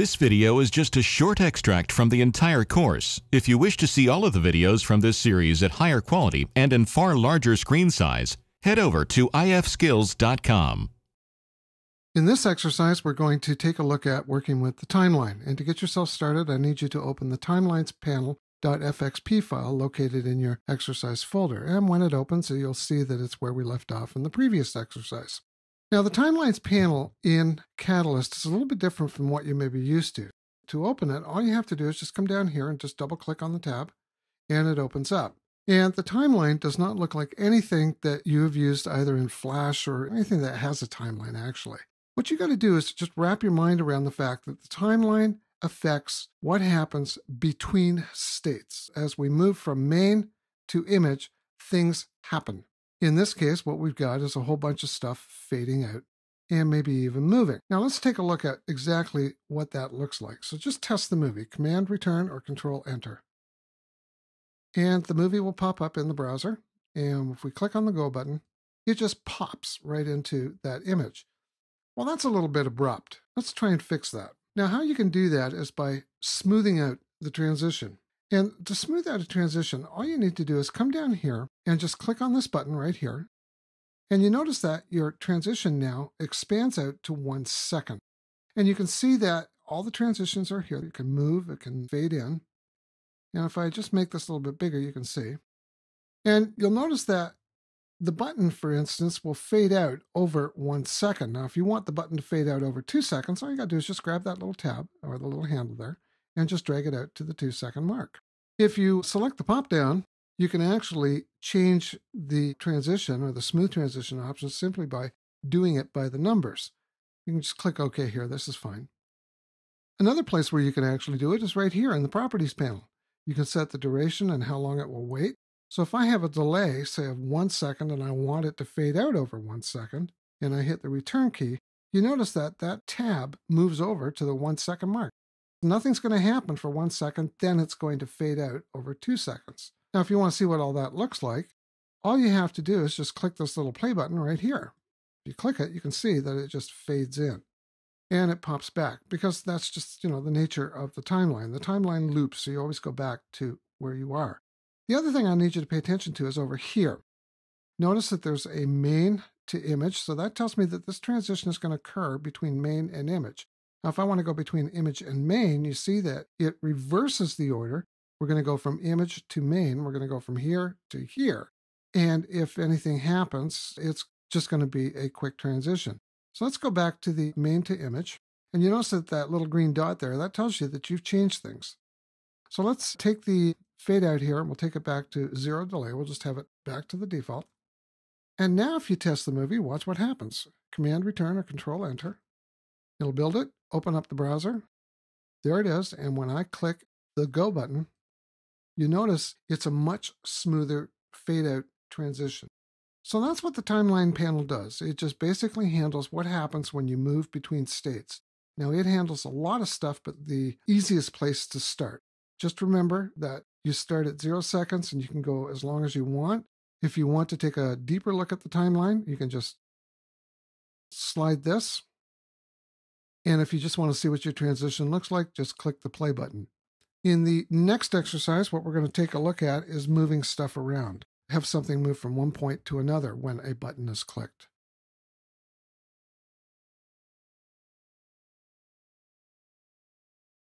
This video is just a short extract from the entire course. If you wish to see all of the videos from this series at higher quality and in far larger screen size, head over to infiniteskills.com. In this exercise, we're going to take a look at working with the timeline. And to get yourself started, I need you to open the Timelines panel.fxp file located in your exercise folder. And when it opens, you'll see that it's where we left off in the previous exercise. Now, the Timelines panel in Catalyst is a little bit different from what you may be used to. To open it, all you have to do is just come down here and just double click on the tab, and it opens up. And the timeline does not look like anything that you have used either in Flash or anything that has a timeline, actually. What you got to do is just wrap your mind around the fact that the timeline affects what happens between states. As we move from main to image, things happen. In this case, what we've got is a whole bunch of stuff fading out and maybe even moving. Now let's take a look at exactly what that looks like. So just test the movie, Command Return or Control Enter. And the movie will pop up in the browser. And if we click on the Go button, it just pops right into that image. Well, that's a little bit abrupt. Let's try and fix that. Now, how you can do that is by smoothing out the transition. And to smooth out a transition, all you need to do is come down here and just click on this button right here. And you notice that your transition now expands out to one second. And you can see that all the transitions are here. You can move, it can fade in. And if I just make this a little bit bigger, you can see. And you'll notice that the button, for instance, will fade out over one second. Now, if you want the button to fade out over two seconds, all you got to do is just grab that little tab or the little handle there and just drag it out to the two second mark. If you select the pop down, you can actually change the transition or the smooth transition option simply by doing it by the numbers. You can just click OK here. This is fine. Another place where you can actually do it is right here in the Properties panel. You can set the duration and how long it will wait. So if I have a delay, say of one second, and I want it to fade out over one second, and I hit the return key, you notice that that tab moves over to the one second mark. Nothing's going to happen for one second, then it's going to fade out over two seconds. Now, if you want to see what all that looks like, all you have to do is just click this little play button right here. If you click it, you can see that it just fades in and it pops back because that's just, you know, the nature of the timeline. The timeline loops, so you always go back to where you are. The other thing I need you to pay attention to is over here. Notice that there's a main to image, so that tells me that this transition is going to occur between main and image. Now, if I want to go between image and main, you see that it reverses the order. We're going to go from image to main. We're going to go from here to here. And if anything happens, it's just going to be a quick transition. So let's go back to the main to image. And you notice that that little green dot there, that tells you that you've changed things. So let's take the fade out here and we'll take it back to zero delay. We'll just have it back to the default. And now if you test the movie, watch what happens. Command return or control enter. It'll build it, open up the browser. There it is. And when I click the go button, you notice it's a much smoother fade out transition. So that's what the timeline panel does. It just basically handles what happens when you move between states. Now, it handles a lot of stuff, but the easiest place to start. Just remember that you start at zero seconds and you can go as long as you want. If you want to take a deeper look at the timeline, you can just slide this and if you just want to see what your transition looks like, just click the play button. In the next exercise, what we're going to take a look at is moving stuff around. Have something move from one point to another when a button is clicked.